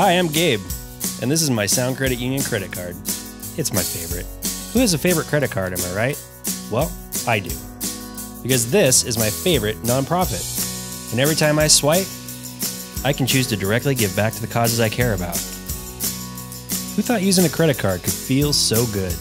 Hi, I'm Gabe, and this is my Sound Credit Union credit card. It's my favorite. Who has a favorite credit card, am I right? Well, I do. Because this is my favorite nonprofit. And every time I swipe, I can choose to directly give back to the causes I care about. Who thought using a credit card could feel so good?